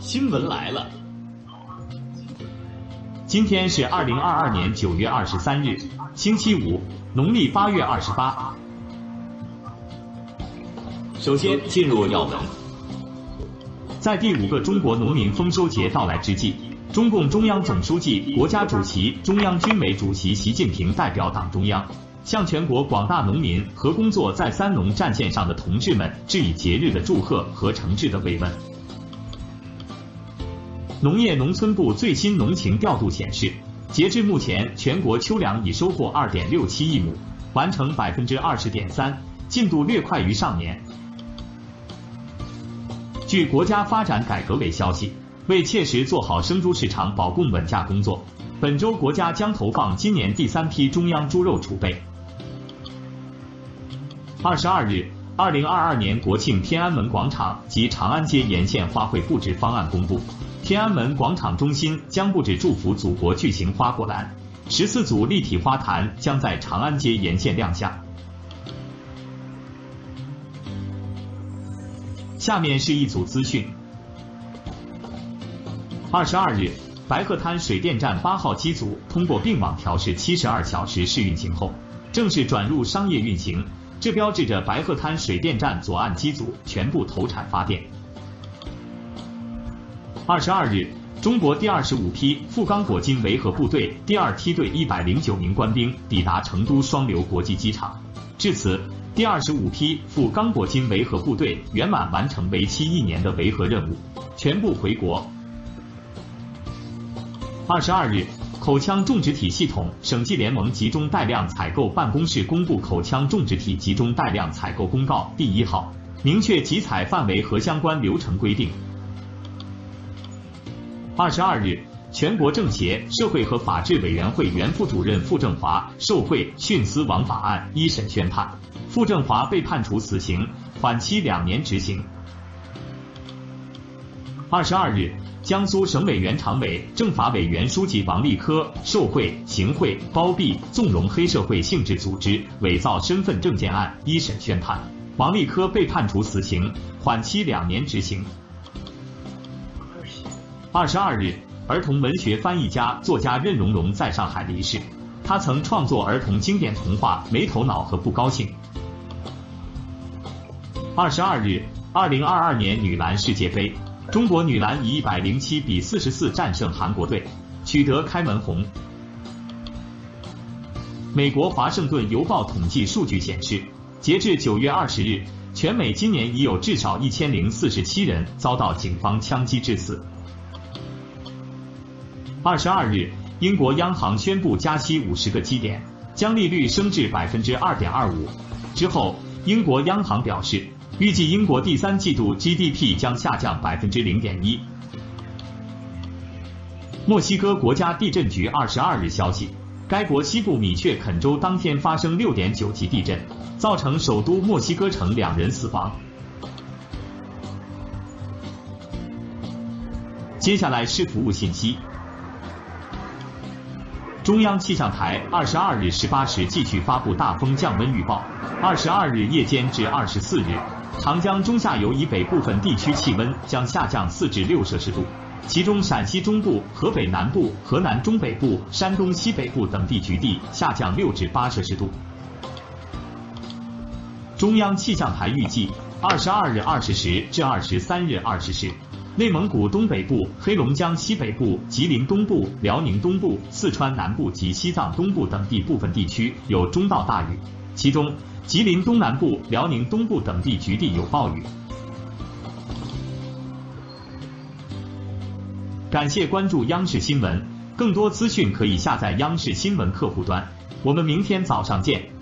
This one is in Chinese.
新闻来了，今天是二零二二年九月二十三日，星期五，农历八月二十八。首先进入要闻。在第五个中国农民丰收节到来之际，中共中央总书记、国家主席、中央军委主席习近平代表党中央，向全国广大农民和工作在三农战线上的同志们致以节日的祝贺和诚挚的慰问。农业农村部最新农情调度显示，截至目前，全国秋粮已收获二点六七亿亩，完成百分之二十点三，进度略快于上年。据国家发展改革委消息，为切实做好生猪市场保供稳价工作，本周国家将投放今年第三批中央猪肉储备。二十二日，二零二二年国庆天安门广场及长安街沿线花卉布置方案公布，天安门广场中心将布置祝福祖国巨型花果篮，十四组立体花坛将在长安街沿线亮相。下面是一组资讯。二十二日，白鹤滩水电站八号机组通过并网调试七十二小时试运行后，正式转入商业运行，这标志着白鹤滩水电站左岸机组全部投产发电。二十二日，中国第二十五批富钢果金维和部队第二梯队一百零九名官兵抵达成都双流国际机场，至此。第二十五批赴刚果金维和部队圆满完成为期一年的维和任务，全部回国。二十二日，口腔种植体系统省际联盟集中带量采购办公室公布口腔种植体集中带量采购公告第一号，明确集采范围和相关流程规定。二十二日。全国政协社会和法制委员会原副主任傅政华受贿徇私枉法案一审宣判，傅政华被判处死刑，缓期两年执行。二十二日，江苏省委原常委、政法委原书记王立科受贿、行贿、包庇、纵容黑社会性质组织伪造身份证件案一审宣判，王立科被判处死刑，缓期两年执行。二十二日。儿童文学翻译家、作家任溶溶在上海离世。他曾创作儿童经典童话《没头脑》和《不高兴》。二十二日，二零二二年女篮世界杯，中国女篮以一百零七比四十四战胜韩国队，取得开门红。美国华盛顿邮报统计数据显示，截至九月二十日，全美今年已有至少一千零四十七人遭到警方枪击致死。二十二日，英国央行宣布加息五十个基点，将利率升至百分之二点二五。之后，英国央行表示，预计英国第三季度 GDP 将下降百分之零点一。墨西哥国家地震局二十二日消息，该国西部米却肯州当天发生六点九级地震，造成首都墨西哥城两人死亡。接下来是服务信息。中央气象台二十二日十八时继续发布大风降温预报。二十二日夜间至二十四日，长江中下游以北部分地区气温将下降四至六摄氏度，其中陕西中部、河北南部、河南中北部、山东西北部等地局地下降六至八摄氏度。中央气象台预计，二十二日二十时至二十三日二十时。内蒙古东北部、黑龙江西北部、吉林东部、辽宁东部、四川南部及西藏东部等地部分地区有中到大雨，其中吉林东南部、辽宁东部等地局地有暴雨。感谢关注央视新闻，更多资讯可以下载央视新闻客户端。我们明天早上见。